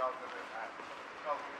2000 and 2000.